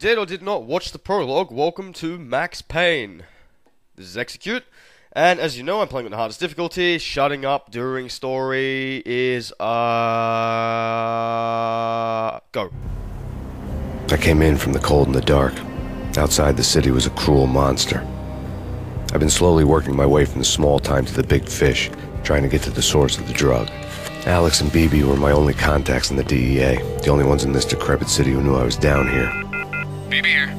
Did or did not watch the prologue, welcome to Max Payne. This is Execute, and as you know, I'm playing with the hardest difficulty. Shutting up during story is uh go. I came in from the cold and the dark. Outside the city was a cruel monster. I've been slowly working my way from the small time to the big fish, trying to get to the source of the drug. Alex and BB were my only contacts in the DEA, the only ones in this decrepit city who knew I was down here. Here.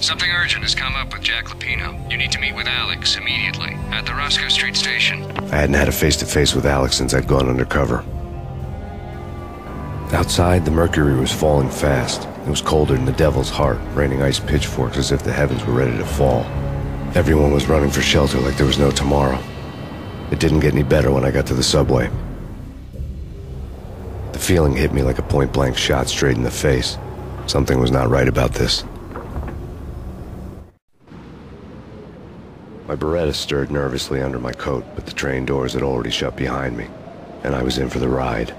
Something urgent has come up with Jack Lupino. You need to meet with Alex immediately at the Roscoe Street station. I hadn't had a face to face with Alex since I'd gone undercover. Outside, the mercury was falling fast. It was colder than the devil's heart, raining ice pitchforks as if the heavens were ready to fall. Everyone was running for shelter like there was no tomorrow. It didn't get any better when I got to the subway. The feeling hit me like a point blank shot straight in the face. Something was not right about this. My Beretta stirred nervously under my coat, but the train doors had already shut behind me, and I was in for the ride.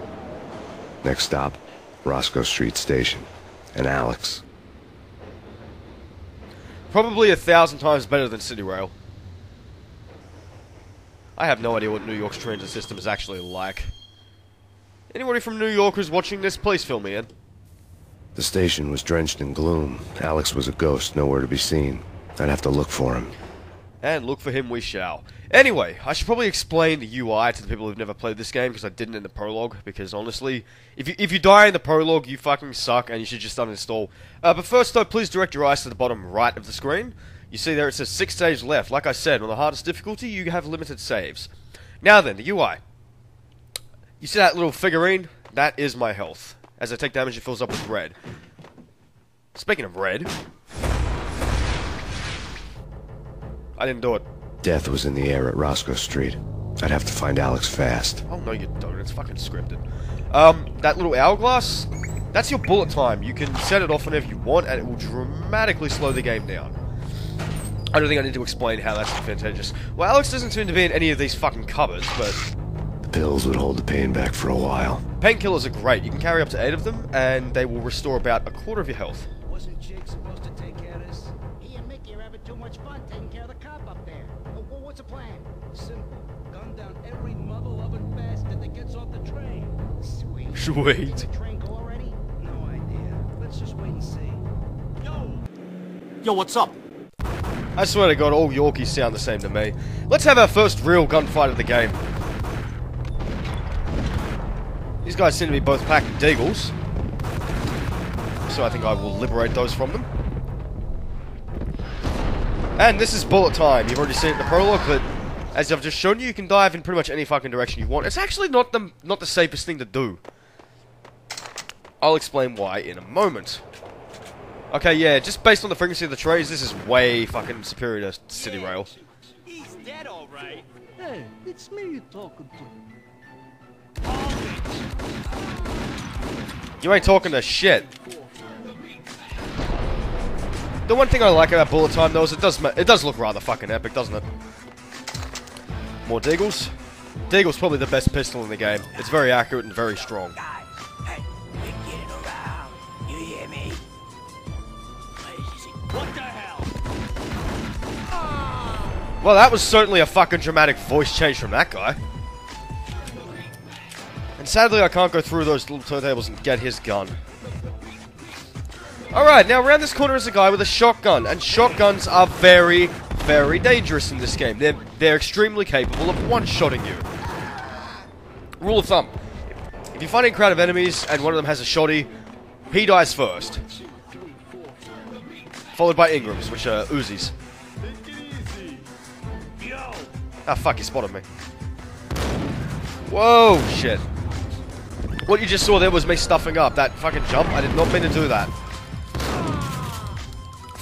Next stop, Roscoe Street Station. And Alex. Probably a thousand times better than City Rail. I have no idea what New York's transit system is actually like. Anybody from New York who's watching this, please fill me in. The station was drenched in gloom. Alex was a ghost, nowhere to be seen. I'd have to look for him. And look for him we shall. Anyway, I should probably explain the UI to the people who've never played this game, because I didn't in the prologue, because honestly, if you, if you die in the prologue, you fucking suck, and you should just uninstall. Uh, but first though, please direct your eyes to the bottom right of the screen. You see there it says 6 saves left. Like I said, on the hardest difficulty, you have limited saves. Now then, the UI. You see that little figurine? That is my health. As I take damage, it fills up with red. Speaking of red... I didn't do it. Death was in the air at Roscoe Street. I'd have to find Alex fast. Oh no, you don't. It's fucking scripted. Um, that little hourglass, that's your bullet time. You can set it off whenever you want, and it will dramatically slow the game down. I don't think I need to explain how that's advantageous. Well, Alex doesn't seem to be in any of these fucking cupboards, but The pills would hold the pain back for a while. painkillers are great. You can carry up to eight of them, and they will restore about a quarter of your health. Wasn't Jake supposed to much fun taking care of the cop up there. Well, well, what's the plan? Simple. Gun down every mother-loving bastard that gets off the train. Sweet. Sweet. The train go already? No idea. Let's just wait and see. Yo! Yo, what's up? I swear to God, all Yorkies sound the same to me. Let's have our first real gunfight of the game. These guys seem to be both packing deagles. So I think I will liberate those from them. And this is bullet time. You've already seen it in the prologue, but as I've just shown you, you can dive in pretty much any fucking direction you want. It's actually not the not the safest thing to do. I'll explain why in a moment. Okay, yeah, just based on the frequency of the trays, this is way fucking superior to City Rail. He's dead, all right. Hey, it's me you're talking to. You ain't talking to shit. The one thing I like about bullet time though is it does it does look rather fucking epic, doesn't it? More Deagles. Deagle's probably the best pistol in the game. It's very accurate and very strong. Well, that was certainly a fucking dramatic voice change from that guy. And sadly, I can't go through those little turntables and get his gun. Alright, now around this corner is a guy with a shotgun, and shotguns are very, very dangerous in this game. They're, they're extremely capable of one-shotting you. Rule of thumb. If you find a crowd of enemies and one of them has a shotty, he dies first. Followed by Ingrams, which are Uzis. Ah, fuck, he spotted me. Whoa, shit. What you just saw there was me stuffing up. That fucking jump, I did not mean to do that.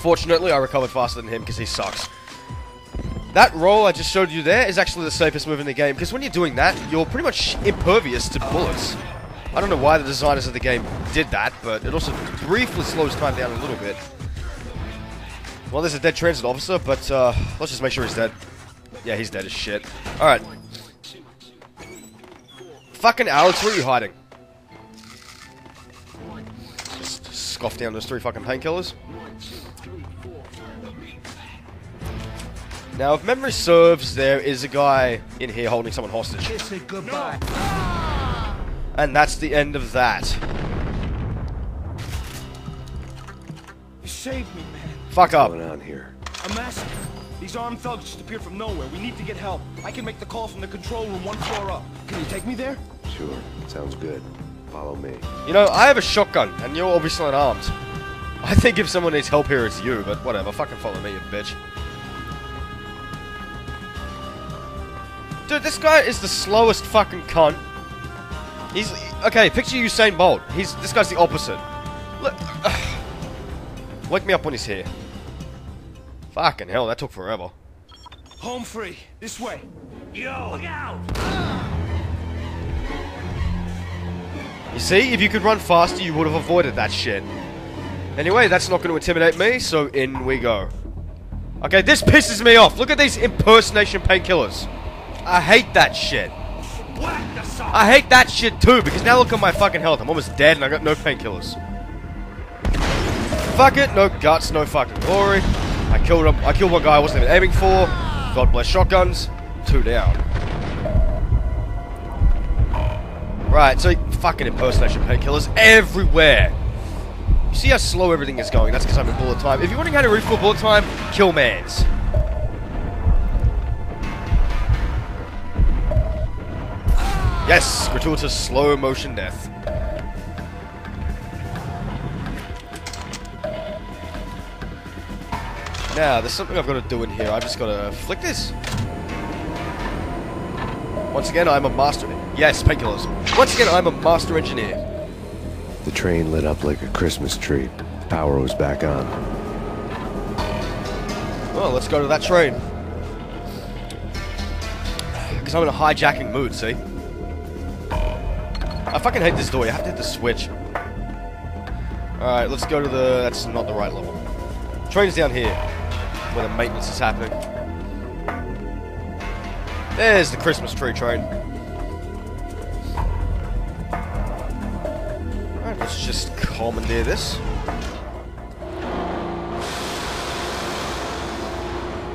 Fortunately, I recovered faster than him because he sucks. That roll I just showed you there is actually the safest move in the game because when you're doing that, you're pretty much impervious to bullets. I don't know why the designers of the game did that, but it also briefly slows time down a little bit. Well, there's a dead transit officer, but uh, let's just make sure he's dead. Yeah, he's dead as shit. Alright. Fucking Alex, where are you hiding? Just scoff down those three fucking painkillers. Now, if memory serves, there is a guy in here holding someone hostage. Kiss it goodbye. And that's the end of that. You saved me, man. Fuck up. What's going on here? A massacre. These armed thugs just appeared from nowhere. We need to get help. I can make the call from the control room one floor up. Can you take me there? Sure, sounds good. Follow me. You know, I have a shotgun, and you're obviously unarmed. I think if someone needs help here, it's you, but whatever. Fucking follow me, you bitch. Dude, this guy is the slowest fucking cunt. He's okay. Picture Usain Bolt. He's this guy's the opposite. Look, wake me up when he's here. Fucking hell, that took forever. Home free. This way. Yo, look out! You see, if you could run faster, you would have avoided that shit. Anyway, that's not going to intimidate me, so in we go. Okay, this pisses me off. Look at these impersonation painkillers. I hate that shit. I hate that shit too, because now look at my fucking health. I'm almost dead and I got no painkillers. Fuck it, no guts, no fucking glory. I killed him. I killed one guy I wasn't even aiming for. God bless shotguns. Two down. Right, so fucking impersonation painkillers everywhere. You see how slow everything is going? That's because I'm in bullet time. If you're wondering how to refill bullet time, kill mans. Yes, gratuitous slow motion death. Now, there's something I've got to do in here. I've just got to flick this. Once again, I'm a master. Yes, painkillers. Once again, I'm a master engineer. The train lit up like a Christmas tree. Power was back on. Well, let's go to that train. Because I'm in a hijacking mood, see? I fucking hate this door. You have to hit the switch. Alright, let's go to the... That's not the right level. Train's down here, where the maintenance is happening. There's the Christmas tree train. Alright, let's just commandeer this.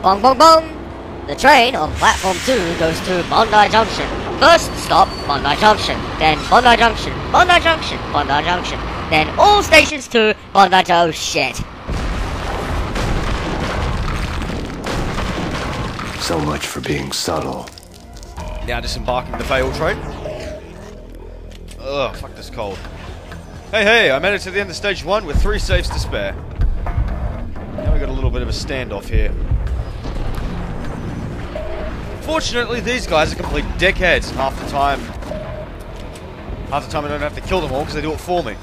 Bong bong bong! The train on platform 2 goes to Bondi Junction. First stop, Bondi Junction. Then Bondi Junction, Bondi Junction, Bondi Junction. Then all stations to Bondi Oh shit. So much for being subtle. Now disembarking the failed train. Ugh, fuck this cold. Hey, hey, I made it to the end of stage one with three saves to spare. Now we got a little bit of a standoff here. Fortunately, these guys are complete dickheads half the time. Half the time I don't have to kill them all because they do it for me.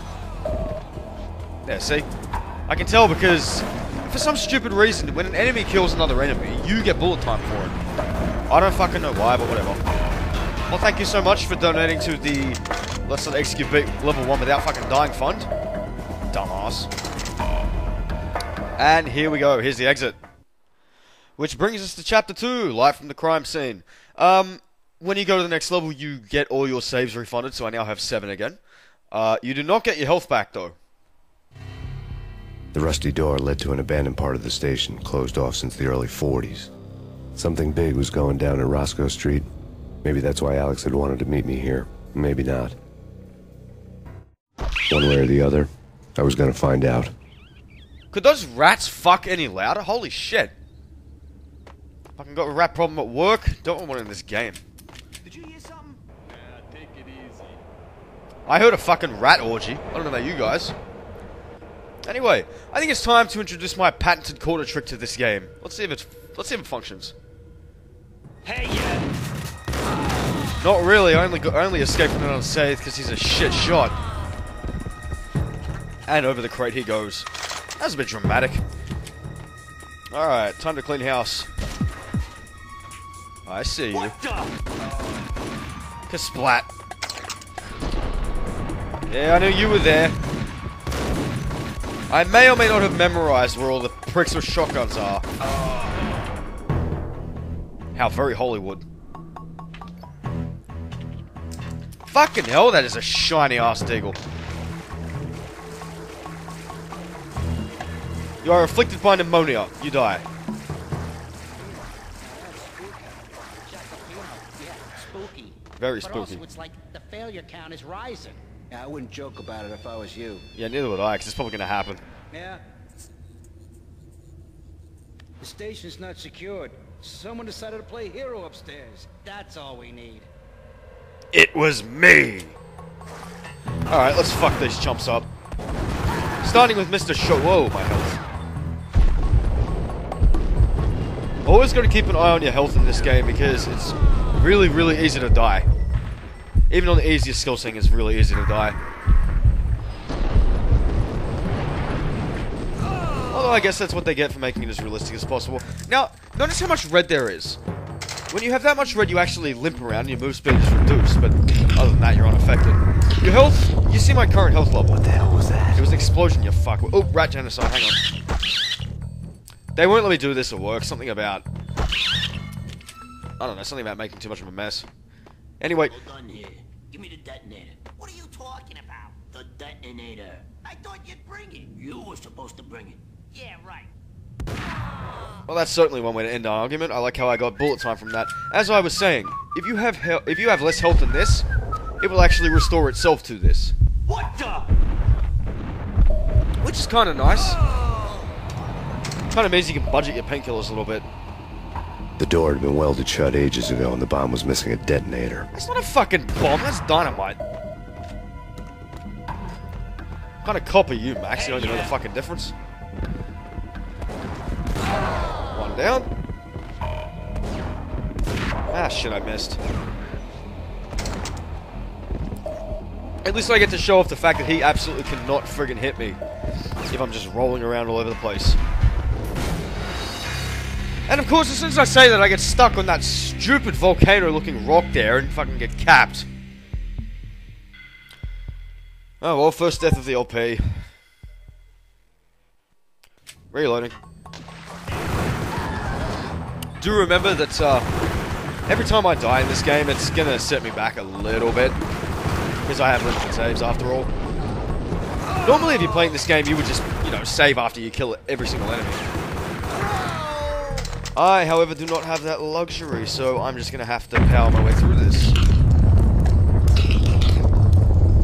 Yeah, see? I can tell because for some stupid reason, when an enemy kills another enemy, you get bullet time for it. I don't fucking know why, but whatever. Well, thank you so much for donating to the Let's Not Execute Beat Level 1 Without Fucking Dying Fund. Dumbass. And here we go. Here's the exit. Which brings us to Chapter 2, Live from the Crime Scene. Um, when you go to the next level, you get all your saves refunded, so I now have 7 again. Uh, you do not get your health back, though. The rusty door led to an abandoned part of the station, closed off since the early 40s. Something big was going down at Roscoe Street. Maybe that's why Alex had wanted to meet me here. Maybe not. One way or the other, I was gonna find out. Could those rats fuck any louder? Holy shit. Fucking got a rat problem at work. Don't want one in this game. Did you hear something? I heard a fucking rat orgy. I don't know about you guys. Anyway, I think it's time to introduce my patented quarter trick to this game. Let's see if it's let's see if it functions. Hey, yeah! Not really. I only got, only escaped from it unscathed because he's a shit shot. And over the crate he goes. That was a bit dramatic. All right, time to clean house. I see you. Kasplat. Yeah, I knew you were there. I may or may not have memorized where all the pricks with shotguns are. How very Hollywood. Fucking hell, that is a shiny ass deagle. You are afflicted by pneumonia. You die. Yeah, spooky. Very But spooky. also, it's like the failure count is rising. Yeah, I wouldn't joke about it if I was you. Yeah, neither would I, because it's probably gonna happen. Yeah. The station's not secured. Someone decided to play hero upstairs. That's all we need. It was me! Alright, let's fuck these chumps up. Starting with Mr. Show. Whoa, my health. Always gotta keep an eye on your health in this game because it's really, really easy to die. Even on the easiest skill setting, it's really easy to die. Although I guess that's what they get for making it as realistic as possible. Now, notice how much red there is. When you have that much red, you actually limp around and your move speed is reduced, but other than that, you're unaffected. Your health, you see my current health level. What the hell was that? It was an explosion, you fuck. Oh, rat genocide, hang on. They won't let me do this at work, something about... I don't know, something about making too much of a mess. Anyway, here. Give me the detonator. What are you talking about? The detonator. I thought you'd bring it. You were supposed to bring it. Yeah, right. Well, that's certainly one way to end our argument. I like how I got bullet time from that. As I was saying, if you have he- if you have less health than this, it will actually restore itself to this, What the? which is kind of nice. Kind of means you can budget your painkillers a little bit. The door had been welded shut ages ago and the bomb was missing a detonator. That's not a fucking bomb. That's dynamite. What kind of cop are you, Max? You don't even know the fucking difference. One down. Ah, shit, I missed. At least I get to show off the fact that he absolutely cannot friggin' hit me if I'm just rolling around all over the place. And of course, as soon as I say that, I get stuck on that stupid volcano-looking rock there and fucking get capped. Oh well, first death of the LP. Reloading. Do remember that uh, every time I die in this game, it's gonna set me back a little bit because I have limited saves after all. Normally, if you're playing this game, you would just, you know, save after you kill every single enemy. I, however, do not have that luxury, so I'm just gonna have to power my way through this.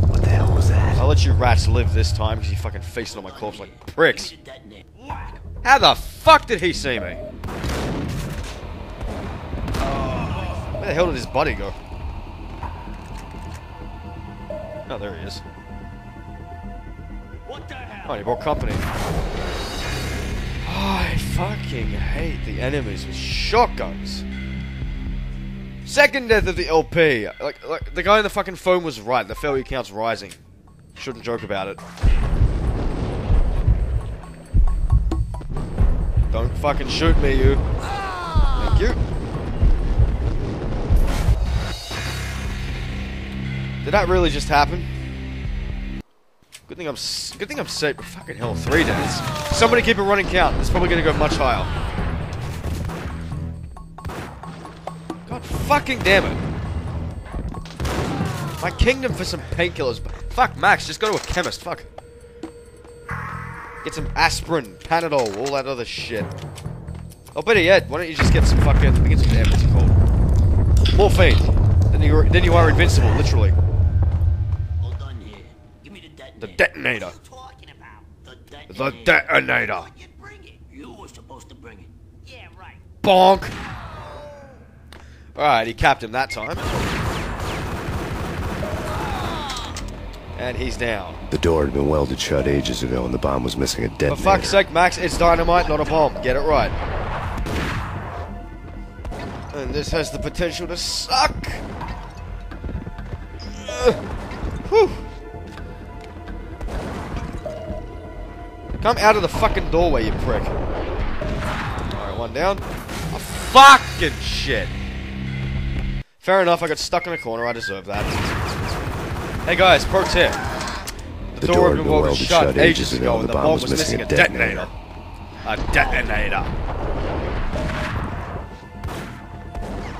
What the hell was that? I'll let you rats live this time because you fucking feasted on my corpse like pricks. Give me the detonator. How the fuck did he see me? Where the hell did his buddy go? Oh, there he is. What the hell? Oh, he brought company. I fucking hate the enemies with shotguns. Second death of the LP. Like, like the guy in the fucking phone was right. The failure count's rising. Shouldn't joke about it. Don't fucking shoot me, you. Thank you. Did that really just happen? Good thing I'm good thing I'm safe. Fucking hell, three deaths. Somebody keep a running count. It's probably gonna go much higher. God fucking damn it. My kingdom for some painkillers. Fuck Max, just go to a chemist. Fuck. Get some aspirin, Panadol, all that other shit. Oh, better yet, why don't you just get some fucking begins with M, what's it called? Morphine. Then you then you are invincible, literally. The detonator. The detonator. What are you talking about? The The detonator. detonator. You'd bring it. You were supposed to bring it. Yeah, right. Bonk. Alright, he capped him that time. And he's down. The door had been welded shut ages ago and the bomb was missing a detonator. For detonator. fuck's sake, Max, it's dynamite, not a bomb. Get it right. And this has the potential to suck. Ugh. Come out of the fucking doorway, you prick. Alright, one down. Oh, fucking shit. Fair enough, I got stuck in a corner. I deserve that. Hey guys, pro tip. The, The door door had had been been welded welded shut shut ages ago, and the bomb was missing a detonator. detonator. A detonator.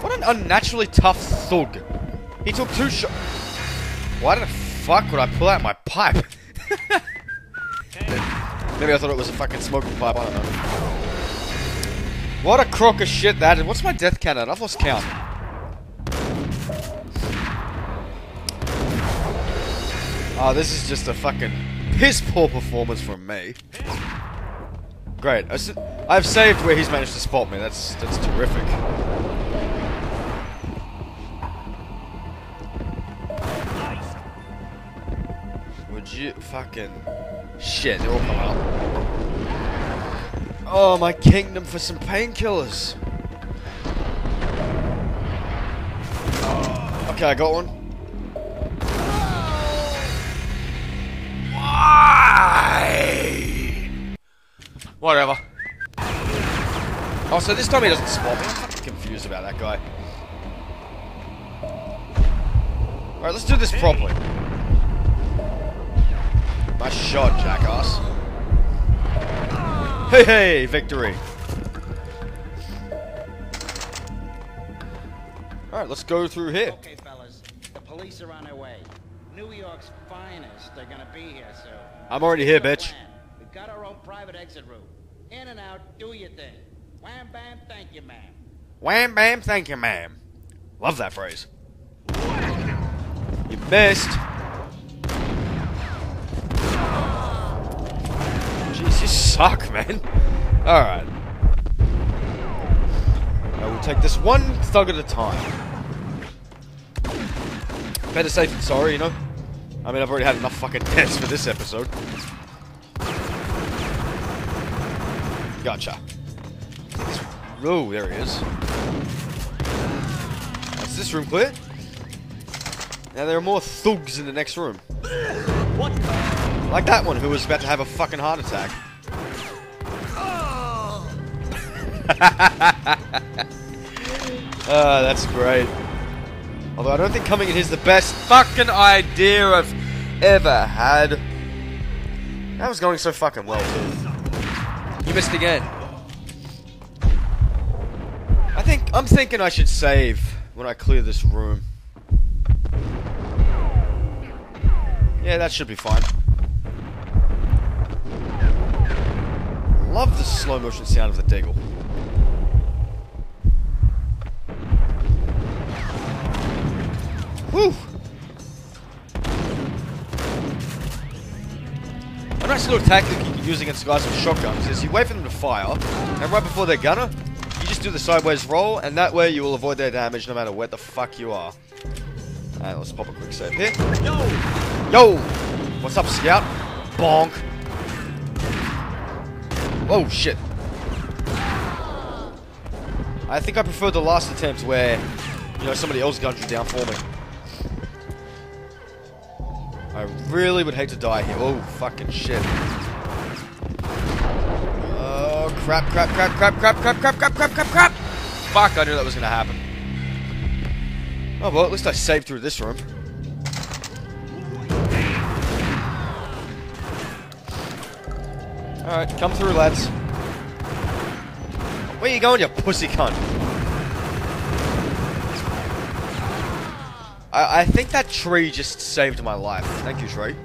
What an unnaturally tough thug. He took two shots. Why the fuck would I pull out my pipe? Maybe I thought it was a fucking smoking pipe, I don't know. What a crock of shit that is. What's my death count at? I've lost count. Oh, this is just a fucking piss poor performance from me. Great. I've saved where he's managed to spot me. That's that's terrific. Would you fucking shit? They're all coming up. Oh, my kingdom for some painkillers. Okay, I got one. Why? Whatever. Oh, so this time he doesn't spot me. I'm fucking confused about that guy. Alright, let's do this properly. Nice shot, jackass. Hey, hey, victory. Alright, let's go through here. Okay, fellas. The police are on their way. New York's finest. They're gonna be here soon. I'm already here, bitch. We've got our own private exit route. In and out, do your thing. Wham bam, thank you, ma'am. Wham bam, thank you, ma'am. Love that phrase. You missed. You suck, man. Alright. I will take this one thug at a time. Better safe than sorry, you know? I mean, I've already had enough fucking deaths for this episode. Gotcha. Oh, there he is. Is this room clear? Now there are more thugs in the next room. What? Like that one who was about to have a fucking heart attack. Ah, that's great. Although I don't think coming in here's the best fucking idea I've ever had. That was going so fucking well too. You missed again. I think I'm thinking I should save when I clear this room. Yeah, that should be fine. Love the slow motion sound of the deagle. Whew! A nice little tactic you can use against guys with shotguns is you wait for them to fire, and right before they're gonna, you just do the sideways roll, and that way you will avoid their damage no matter where the fuck you are. Alright, let's pop a quick save here. Yo! Yo! What's up, Scout? Bonk. Oh, shit. I think I prefer the last attempt where, you know, somebody else guns you down for me. I really would hate to die here. Oh, fucking shit. Oh, crap, crap, crap, crap, crap, crap, crap, crap, crap, crap, crap! Fuck, I knew that was gonna happen. Oh, well, at least I saved through this room. Alright, come through, lads. Where you going, you pussy cunt? I, I think that tree just saved my life. Thank you, tree.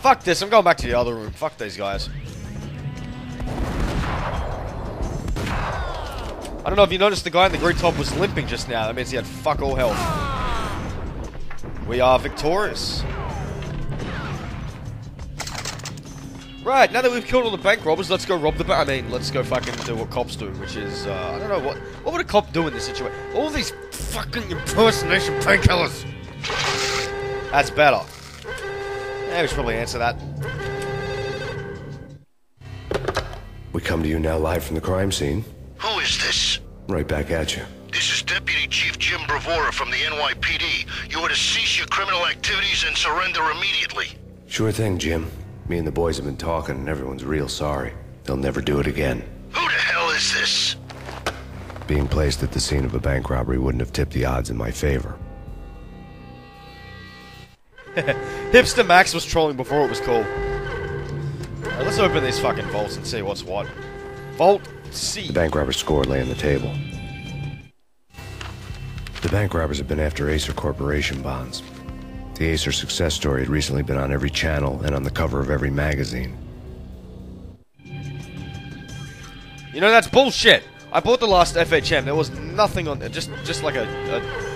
Fuck this, I'm going back to the other room. Fuck these guys. I don't know if you noticed the guy in the green top was limping just now. That means he had fuck all health. We are victorious. Right, now that we've killed all the bank robbers, let's go rob the bank. I mean, let's go fucking do what cops do, which is, uh, I don't know, what what would a cop do in this situation? All these fucking impersonation painkillers. That's better. Yeah, we should probably answer that. We come to you now live from the crime scene. Who is this? Right back at you. This is Deputy Chief Jim Bravura from the NYPD. You are to cease your criminal activities and surrender immediately. Sure thing, Jim. Me and the boys have been talking, and everyone's real sorry. They'll never do it again. Who the hell is this? Being placed at the scene of a bank robbery wouldn't have tipped the odds in my favor. Hipster Max was trolling before it was cool. Alright, let's open these fucking vaults and see what's what. Vault C. The bank robber's score lay on the table. The bank robbers have been after Aesir Corporation bonds. The Aesir success story had recently been on every channel and on the cover of every magazine. You know, that's bullshit. I bought the last FHM. There was nothing on it. Just, just like a,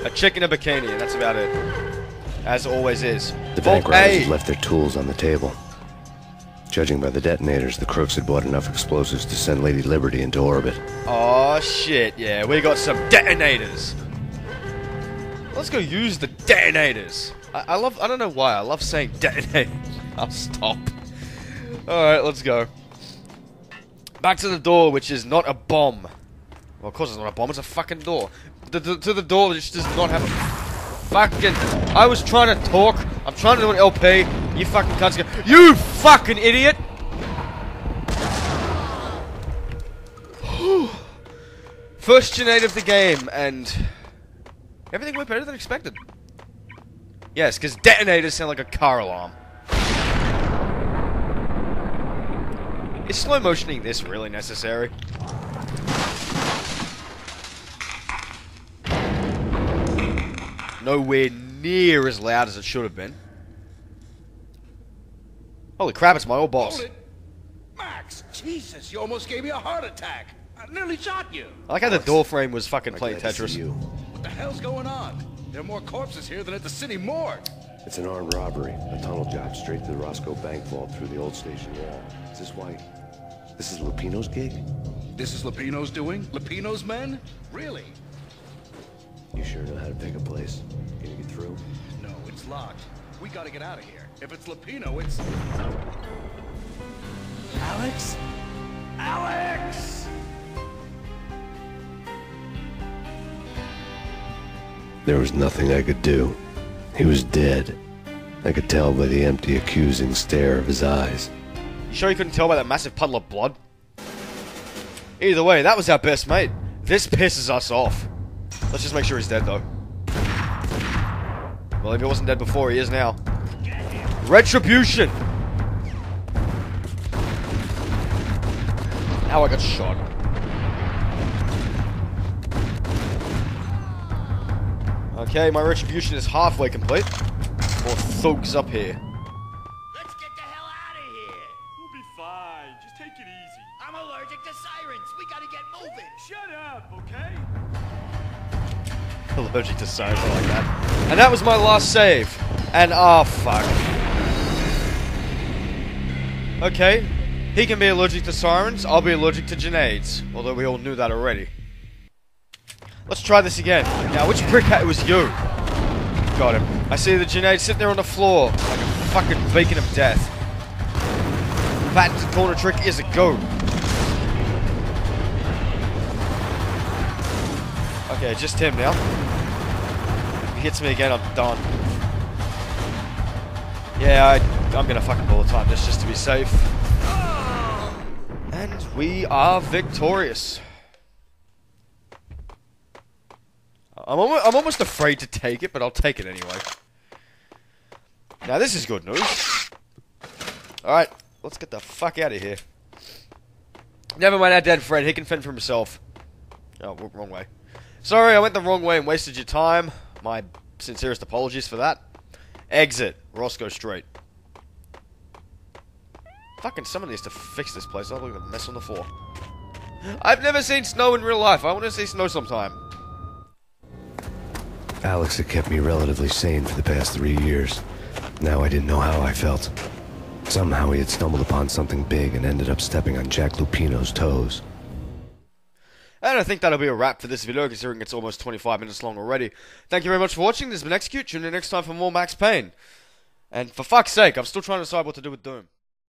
a, a chick in a bikini, and that's about it. As always is. The bank robbers had left their tools on the table. Judging by the detonators, the crooks had bought enough explosives to send Lady Liberty into orbit. Oh shit, yeah, we got some detonators. Let's go use the detonators. I, I love, I don't know why, I love saying detonators. I'll stop. Alright, let's go. Back to the door, which is not a bomb. Well, of course it's not a bomb, it's a fucking door. The, the, to the door, which does not have a fucking... I was trying to talk, I'm trying to do an LP, you fucking cunts go... You fucking idiot! First grenade of the game, and everything went better than expected. Yes, because detonators sound like a car alarm. Is slow motioning this really necessary? Nowhere near as loud as it should have been. Holy crap, it's my old boss. Hold it. Max, Jesus, you almost gave me a heart attack. I nearly shot you. I like how the door frame was fucking playing Tetris. see you. What the hell's going on? There are more corpses here than at the city morgue. It's an armed robbery. A tunnel job straight to the Roscoe Bank vault through the old station wall. Is this why? This is Lupino's gig? This is Lupino's doing? Lupino's men? Really? You sure know how to pick a place. Can you get through? No, it's locked. We gotta get out of here. If it's Lupino, it's... Alex? Alex! There was nothing I could do. He was dead. I could tell by the empty, accusing stare of his eyes. You sure you couldn't tell by that massive puddle of blood? Either way, that was our best mate. This pisses us off. Let's just make sure he's dead, though. Well, if he wasn't dead before, he is now. Retribution! Now I got shot. Okay, my retribution is halfway complete. More thugs up here. Let's get the hell out of here. We'll be fine. Just take it easy. I'm allergic to sirens. We gotta get moving. Shut up, okay? allergic to sirens like that. And that was my last save. And oh fuck. Okay, he can be allergic to sirens. I'll be allergic to grenades. Although we all knew that already. Let's try this again. Now, which prick hat? Was you. Got him. I see the grenade sitting there on the floor like a fucking beacon of death. Patented corner trick is a go. Okay, just him now. If he hits me again, I'm done. Yeah, I, I'm gonna fuck fucking pull the time just, just to be safe. And we are victorious. I'm, almo I'm almost afraid to take it, but I'll take it anyway. Now this is good news. Alright, let's get the fuck out of here. Never mind our dead friend, he can fend for himself. Oh, wrong way. Sorry, I went the wrong way and wasted your time. My sincerest apologies for that. Exit. Roscoe Street. Fucking someone needs to fix this place. Oh, look at the mess on the floor. I've never seen snow in real life. I want to see snow sometime. Alex had kept me relatively sane for the past three years. Now I didn't know how I felt. Somehow he had stumbled upon something big and ended up stepping on Jack Lupino's toes. And I think that'll be a wrap for this video, considering it's almost 25 minutes long already. Thank you very much for watching. This has been Execute. Tune in next time for more Max Payne. And for fuck's sake, I'm still trying to decide what to do with Doom.